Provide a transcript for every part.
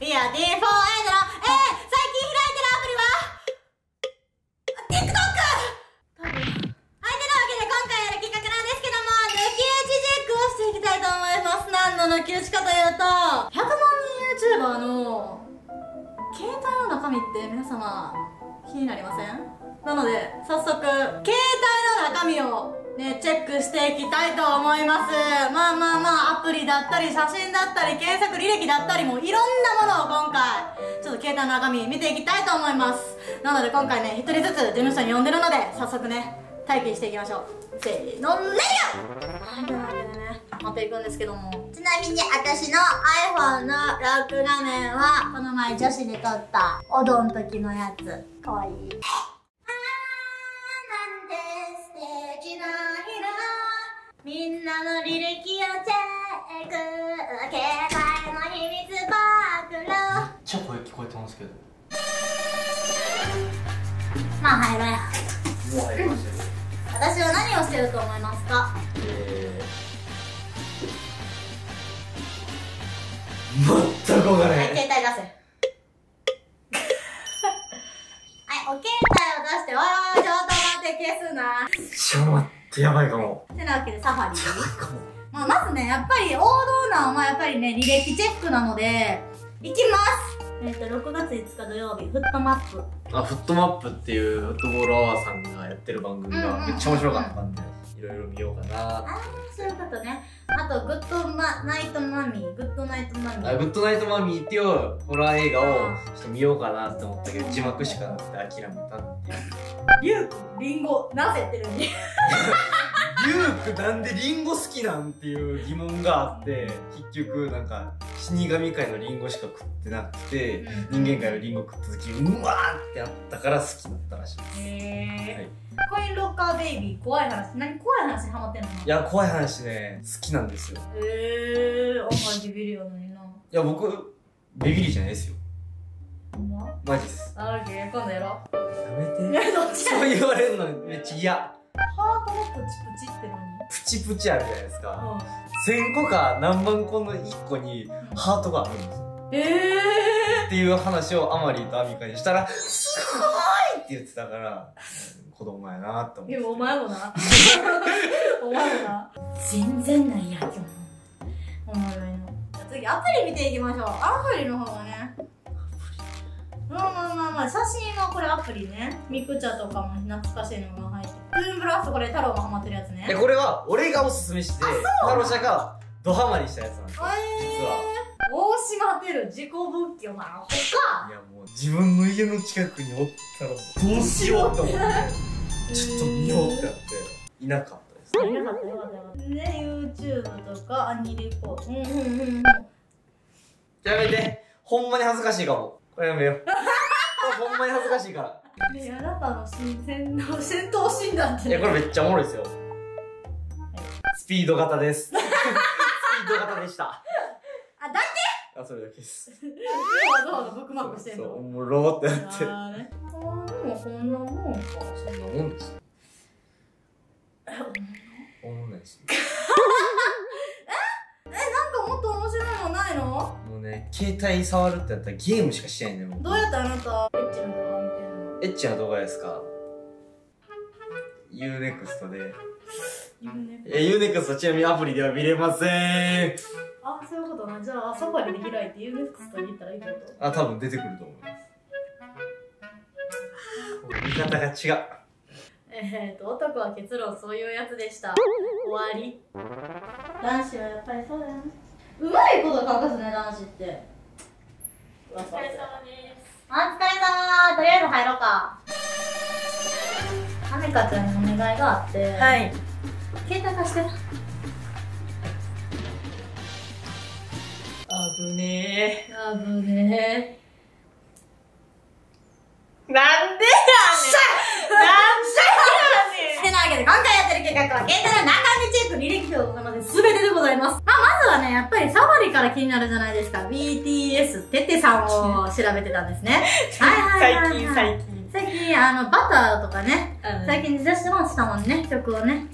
いや、D4 エイドの、えー、最近開いてるアプリは、TikTok! 多分。はい、てなわけで今回やる企画なんですけども、抜き打ちチェックをしていきたいと思います。何の抜き打ちかというと、100万人 YouTuber の、携帯の中身って皆様、気になりません？なので、早速、携帯の中身をね、チェックしていきたいと思います。まあまあまあ、アプリだったり、写真だったり、検索履歴だったりも、いろんなものを今回、ちょっと携帯の中身見ていきたいと思います。なので今回ね、一人ずつ事務所に呼んでるので、早速ね、待機していきましょう。せーの、レディオはい、というわけでね、持っていくんですけども。ちなみに私の iPhone のロック画面は、この前女子に撮った、おどん時のやつ。かわいい。みんなの履歴をチェック。携帯の秘密暴露。めっちゃ声聞こえてますけど。まあ入ろうやもう入りましたよ私は何をしてると思いますか？えー、全くわからはいない携帯出せ。はいお携帯を出してわーちょっと待って消すな。ちょっと待ってやばいかも。てなわけでサファリまあ、まずね、やっぱり王道なのはやっぱりね、履歴チェックなので、いきますえっ、と、6月5日土曜日、フットマップ。あフットマップっていうフットボールアワーさんがやってる番組がめっちゃ面白かったんでいろいろ見ようかなあー、そういうことね。あと、グッドマナイトマミー、グッドナイトマミー。あグッドナイトマミーっていうホラー映画をちょっと見ようかなって思ったけど字幕しかなくて諦めたっていうリュウク、リンゴ、なぜってるに。リュウクなんでリンゴ好きなんっていう疑問があって結局なんか死神界のリンゴしか食ってなくて人間界のリンゴ食った時うわーってなったから好きだったらしいです。へはい。ー。コインロッカーベイビー、怖い話。何怖い話にハマってんのいや怖い話ね好きなんですよ。へー、あんまりビビるようにな。いや僕ビビりじゃないですよ。マジっす。あ、ー、今度やろやう。めて。そう言われるのめっちゃ嫌ハートのプチプチって何？プチプチあるじゃないですかう1000個か何万個の1個にハートがあるんですよん。えっていう話をアマリーとアミカにしたら、すごいって言ってたから、子供やなって思ー。って。でもお前もな。お前もな。全然ないや、今日。おもろいの。じゃあ次、アプリ見ていきましょう。アプリの方がね。まあまあまあまあ、写真はこれアプリね。ミクチャとかも懐かしいのが入って。トゥーンブラストこれ太郎がハマってるやつね。で、これは俺がおすすめして、太郎社がドハマりしたやつなんですよ。え実は。ー、大島てる自己仏教なのほかいやもう自分の家の近くにおったらどうしようと思って、ちょっと見ようってなって、いなかったです。よかったよかったよかったね、YouTube とかアニレコ。うんうんうんうん。やめて。ほんまに恥ずかしいかも。これやめよう。ほんまに恥ずかしいから。で、あなたの新鮮な戦闘診断って。いや、これめっちゃおもろいですよ。スピード型です。スピード型でした。あ、だあ、それだけです。けわざわざブックマークしてんのそうおもろってなって。あ。あーでもこんなもんか。そんなもんですよ。え、おもんないですよ。なんかもっと面白いのないの？もうね、携帯触るってなったらゲームしかしないんだよ。僕どうやってあなた、エッチな動画見てるのエッチな動画ですか ?Unext で。え、Unext ちなみにアプリでは見れません。あ、そういうことな。じゃあ、サファリで開いて UNEXT に行ったらいいってこと？あ、多分出てくると思います。見方が違う。えーと、男は結論そういうやつでした。終わり。男子はやっぱりそうだよね。うまいこと書かすね、男子って。お疲れ様です。お疲れ様とりあえず入ろうか。アミカちゃんにお願いがあって。はい。携帯貸して。あぶねあぶねえ。なんでやねんなんでやで、今回やってる企画は、携帯の中身チェック履歴表なので全てでございます。まあ、まずはね、やっぱりサファリから気になるじゃないですか。BTS テテさんを調べてたんですね。はいはい。最近、最近。最近、あの、バターとかね、最近出してましたもんね、曲をね。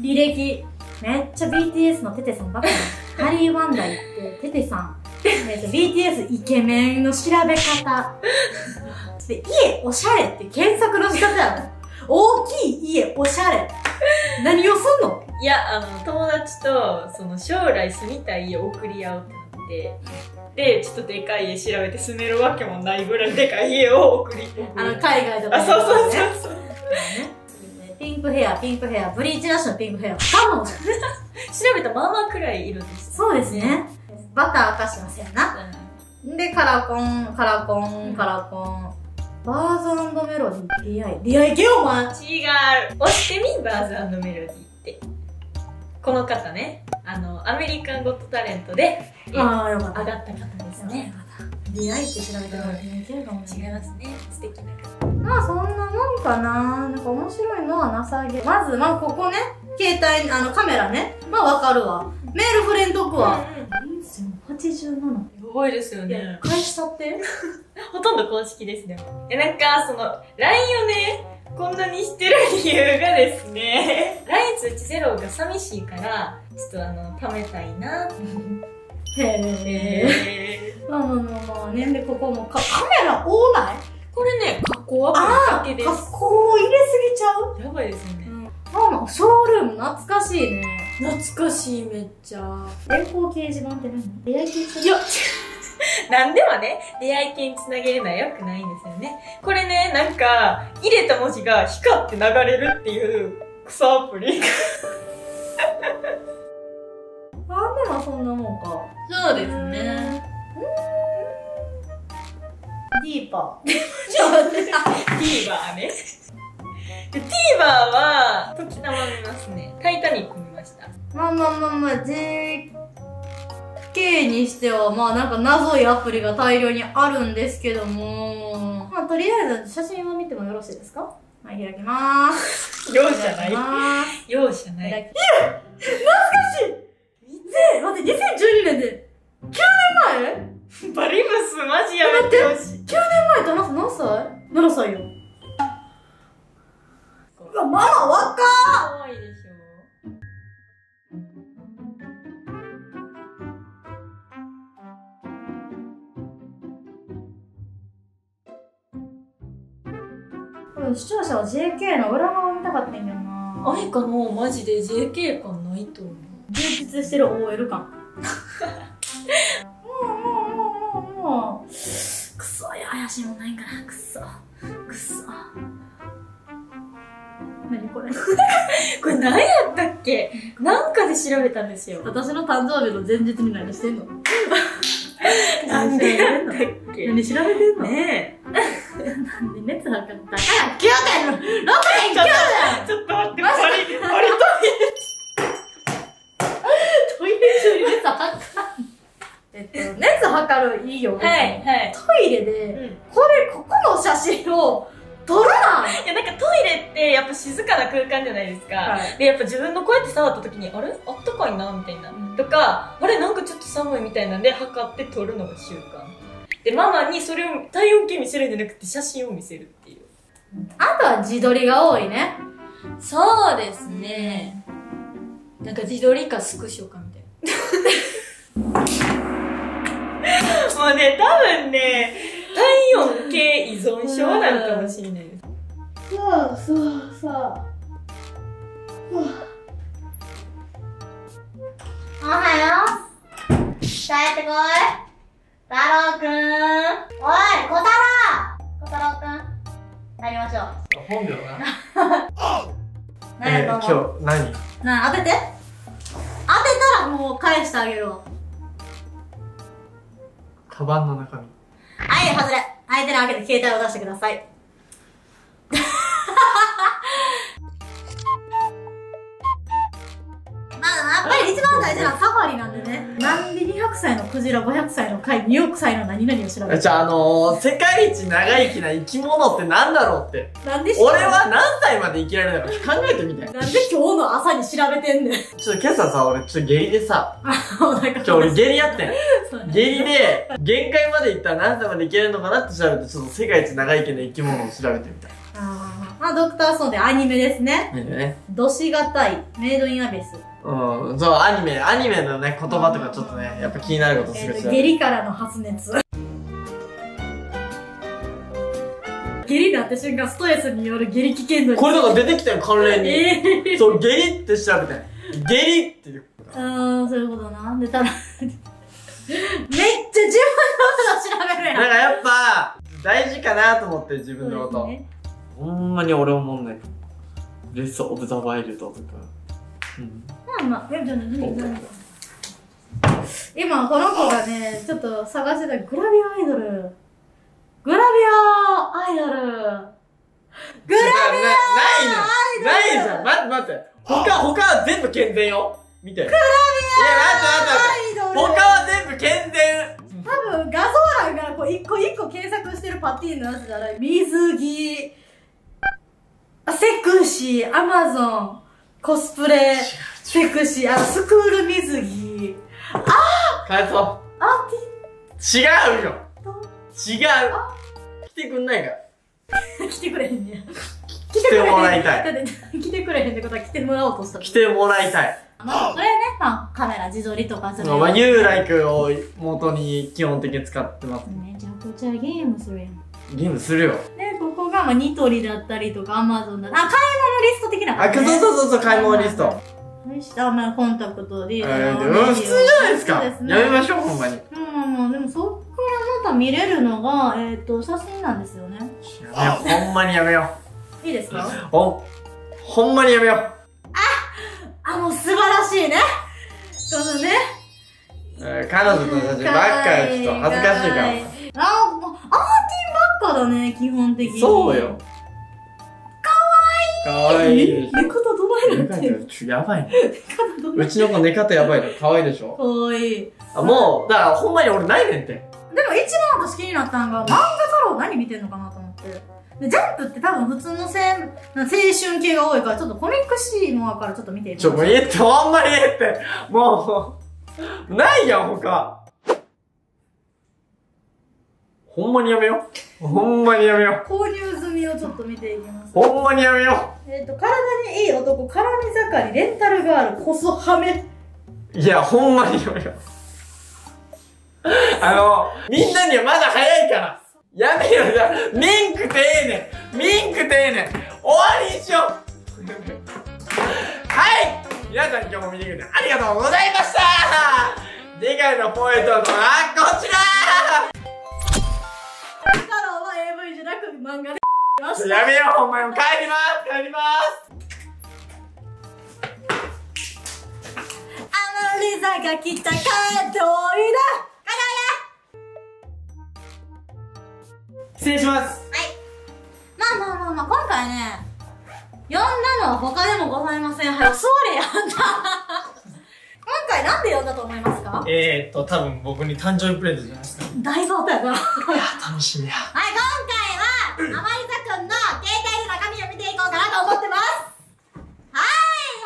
履歴。めっちゃ BTS のテテさんばっかり。ハリー・ワンダイってテテさん。えっと BTS イケメンの調べ方。で、家おしゃれって検索の仕方やろ。大きい家おしゃれ。何をすんの？いや、あの、友達と、その、将来住みたい家を送り合うってなって、で、ちょっとでかい家調べて住めるわけもないぐらいでかい家を送り、送あの、る。海外とかあ、にそうそうねそうそう。ピンクヘア、ピンクヘア、ブリーチなしのピンクヘア。かもじゃん。調べたらまあまあくらい色でした。そうですね。バター、アカシア、せやな。で、カラコン、カラコン、カラコン。バーズメロディー、出会い。出会いけよ、お前違う。押してみ、バーズメロディーって。この方ね、あの、アメリカンゴットタレントで、えああ、よかった。上がった方ですね。出会いって調べたら出会いけるかもし違いれない。ますね。素敵なまあ、そんなもんかな。なんか面白いのはなさげ。まず、まあ、ここね、携帯、あの、カメラね。まあ、わかるわ。メール触れんとくわ。87。すごいですよね。、返したって？ほとんど公式ですね。え、なんか、その、LINE をね、こんなにしてる理由がですね、LINE 通知ゼロが寂しいから、ちょっとあの、貯めたいな。へえ。えまあまあまあまあね。で、ここもか、カメラ多ない？これね、加工アプリだけです。加工入れすぎちゃう？やばいですよね。まあまあ、ショールーム懐かしいね。懐かしい、めっちゃ。電光掲示板って何？出会い掲示いや、なんでもね、出会い系につなげるのは良くないんですよね。これね、なんか、入れた文字が光って流れるっていうクソアプリ。板あんでもそんなもんか。そうでディーパー。ちょっと待って。TVer ね。で TVer は、まあまあまあまあ、JK にしては、まあなんか謎いアプリが大量にあるんですけども、まあとりあえず写真を見てもよろしいですか？はい、開きまーす。容赦ない。容赦ない。開きで、待って、2012年で、9年前？バリブスマジやめてほしい。9年前って何何歳 ?7 歳よ。うん視聴者は JK の裏側を見たかったんだよなあれかのマジで JK 感ないと思う。充実してる OL 感。もうもうもうもうもう。くそ、いや、怪しいもんないんかな。くそ。くそ。何これ？これ何やったっけ？なんかで調べたんですよ。私の誕生日の前日に何してんの？なんでやったっけ？何調べてんの？ねなんで熱測ったから !9 点 !6 点 !9 点え。ちょっと待って、バリ、バリトイレ中に熱測ったえっと、熱測るいいよ。と。はい、はい。トイレうで、ん。これ、ここの写真を撮るないや、なんかトイレってやっぱ静かな空間じゃないですか。はいで、やっぱ自分のこうやって触った時に、あれあったかいなみたいな。うんとか、あれなんかちょっと寒いみたいなんで測って撮るのが習慣。で、ママにそれを体温計見せるんじゃなくて写真を見せるっていう。あとは自撮りが多いね。そうですね。なんか自撮りかスクショかみたいな。もうね、多分ね、体温計依存症なのかもしれないです。そうそうそう。おはよう。帰ってこい。太郎くん。おい、小太郎小太郎くん。帰りましょう。本名な。何やと思う、日何な当てて。当てたらもう返してあげるわ。カバンの中身。はい、外れ。相手の開けて携帯を出してください。まあ、やっぱり一番大事なサフ歳のクジラ、500歳の貝、2億歳の何々を調べるじゃあ、あのー、世界一長生きな生き物ってなんだろうって。なんで俺は何歳まで生きられるのか考えてみて。なんで今日の朝に調べてんねん。ちょっと今朝さ、俺ちょっと下痢でさ、なんか今日俺下痢やってん。下痢で、限界までいったら何歳まで生きられるのかなって調べて、ちょっと世界一長生きな生き物を調べてみた。ああ、ドクターストーンでアニメですね。ねね。どしがたい、メイドインアビス。うん、そう、アニメ、アニメのね、言葉とかちょっとね、やっぱ気になることすえーと、るし。下痢からの発熱。下痢になった瞬間、ストレスによる下痢危険度に。これとか出てきたよ、関連に。えー、そう、下痢って調べて。下痢っていう。あー、そういうことな。で、ただ、めっちゃ自分のこと調べるやん。なんかやっぱ、大事かなと思って、自分のこと。ねほんまに俺思んない。レス・オブ・ザ・ワイルドとか。うん。今、この子がね、ちょっと探してたグラビアアイドル。グラビアアイドル。グラビアないねないじゃん。待って待って。他、他は全部健全よ。見て。いや、待って待って待って。アイドル。他は全部健全。多分画像欄からこう一個一個検索してるパティーンのやつじゃない？水着、あセクシー、アマゾン、コスプレ、セクシー、あの、スクール水着、変えそう。あ、違うよ違う来てくんないか？ら。来てくれへんねや。来てもらいたい。来てくれへんってことは来てもらおうとした来てもらいたい。まあ、それね、まあ、カメラ自撮りとかするまあ、ユーライクを元に基本的に使ってます。めちゃくちゃゲームするやん。ゲームするよ。で、ここが、まあ、ニトリだったりとか、アマゾンだあ、買い物リスト的なあ、そうそうそうそう、買い物リスト。はい下、まあ、コンタクトで、えー、でも普通じゃないですか。すね。やめましょう、ほんまに。まあまあ、でもそっからまた見れるのが、えっ、と、写真なんですよね。やめよう、ほんまにやめよいいですか？う。ほん、ほんまにやめよう。あ、もう素晴らしいね。このね。えー彼女と写真ばっかりちょっと恥ずかしいから。あ、もうアーティンばっかだね、基本的に。そうよ。かわいい。え寝方どないなってるやばいね。うちの子寝方やばいの。かわいいでしょ？かわいい。あ、もう、だからほんまに俺ないねんって。でも一番私気になったのが、漫画太郎何見てんのかなと思って。で、ジャンプって多分普通のせん青春系が多いから、ちょっとコミックシーモアからちょっと見ていきちょ、もう言えって、ほんまに言えって。もう、ないやん、他。ほんまにやめよう。ほんまにやめよ購入済みをちょっと見ていきますう。。ほんまにやめよえっ、と、体にいい男、絡み盛り、レンタルガール、こそはめ。う。いや、ほんまにやめよう。あの、みんなにはまだ早いから。やめよ、じゃあミンクてええねん。ミンクてええねん。終わりにしよう。はい皆さん今日も見てくれてありがとうございました次回のポエトのはこちら漫画でました。やめよう、ほんまに。帰ります帰りますあのリザが来たかっておいで失礼しますまあまあまあまあ、今回ね、呼んだのは他でもございません。はい、座れや、あんた。今回なんで呼んだと思いますか？えーっと、多分僕に誕生日プレゼントじゃないですか。大丈夫やな。はい、楽しみや。今回は、あまりざくんの携帯の中身を見ていこうかなと思ってます。はい、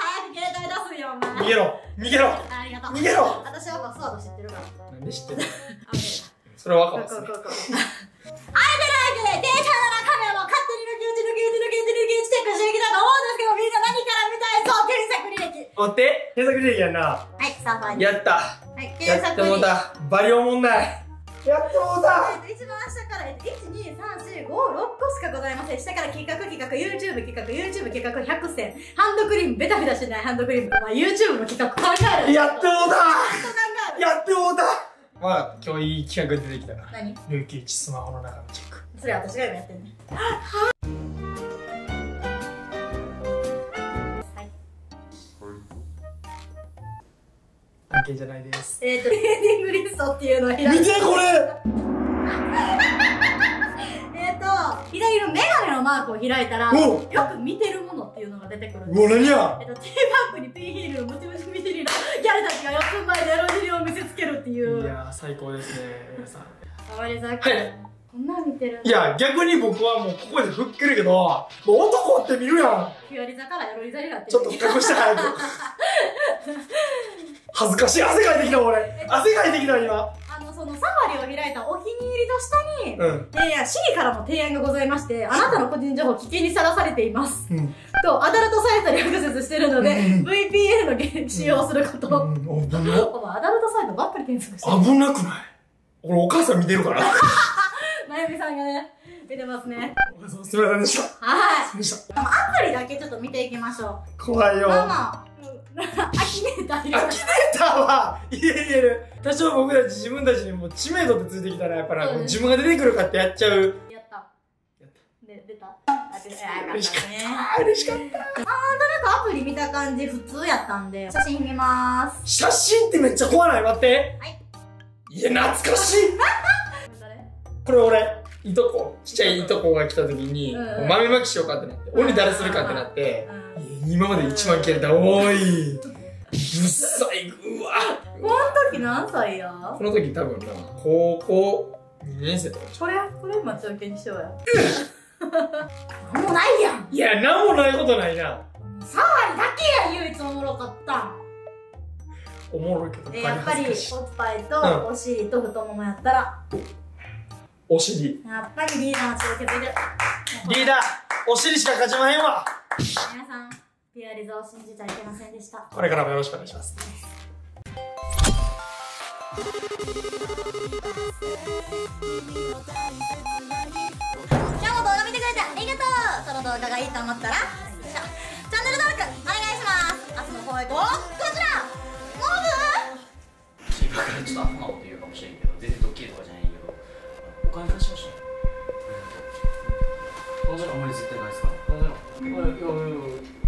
早く携帯出すよ、お前。逃げろ逃げろありがとう。逃げろ私はパスワード知ってるから。なんで知ってるそれはこ分かるうこうこうこう。あれでデータの中身を勝手に抜き打ち抜き打ち抜き打ち抜き打ちチェックしてきたと思うんですけど、みんな何から見たいそう、検索履歴。待って検索履歴やんな。はい、サーファーに。やったはい、やって検索履歴。もうた。バリおもんない。やってもうたえっと一番下から、えっと、1、2、3、4、5、6個しかございません。下から企画、企画、YouTube 企画、YouTube 企画100選。ハンドクリーム、ベタベタしてないハンドクリーム。まあ、YouTube の企画考える。やってもうたちゃんと考える。やってもうたまあ、今日いい企画出てきた。何？抜き打ちスマホの中のチェック。それ私が今やってんね。係じゃないです。えっ、と、リーディングリストっていうのを開いて。見てこれ えっと、左のメガネのマークを開いたら、およく見てるものっていうのが出てくるんです。もう何や？えっと、ティーバッグにピンヒールをムチムチ見てるギャルたちが4分前でエロ尻を見せつけるっていう。いやー、最高ですね、皆さん。あわりさん、はいこんなん見てるいや、逆に僕はもうここでふっけるけど、もう男って見るやん。ピュアリ座からエロリ座になってるちょっと深くして早く。恥ずかしい。汗かいてきた俺。汗かいてきた今。あの、そのサファリを開いたお気に入りの下に、うん。提案、市議からも提案がございまして、あなたの個人情報危険にさらされています。うん。と、アダルトサイトにアクセスしてるので、うん VPN の使用をすること。うん、危な。お前アダルトサイトばっかり検索してる。危なくない？俺お母さん見てるから。まゆみさんがね、見てますね。すみませんでした。はい。でしアプリだけちょっと見ていきましょた。怖いうよ。ママ、キネーターアキネーターは言え言える。多少僕たち自分たちにもう知名度ってついてきたらやっぱり自分が出てくるかってやっちゃう。やった。やったで、出たあ、嬉しかった嬉しかった。なんかアプリ見た感じ普通やったんで、写真見まーす。写真ってめっちゃ怖ない？待って。はい。いや、懐かしい。誰？これ俺、いとこ、ちっちゃいいとこが来た時に、豆まきしようかってなって、鬼誰するかってなって、うん今まで一番切れた、おい。うっさい、うわ。この時何歳や？この時多分な、高校2年生とか。これ、これ待ち受けにしようや。もうないやんいや、なんもないことないな。サワリだけや唯一おもろかったんおもろいけど、でやっぱりおっぱいとお尻と太ももやったら、お尻。やっぱりリーダー待ち受けてるリーダー、お尻しか勝ちまへんわ。皆さんピアリザを信じちゃいけませんでした。これからもよろしくお願いします。今日も動画見てくれてありがとう。この動画がいいと思ったらチャンネル登録お願いします。明日の公約をこちら。モ今からちょっと頭のこと言うかもしれんけど全然ドッキリとかじゃないけどお金貸しましょうどうせあんまり絶対ないですか？らどうせいやいやいや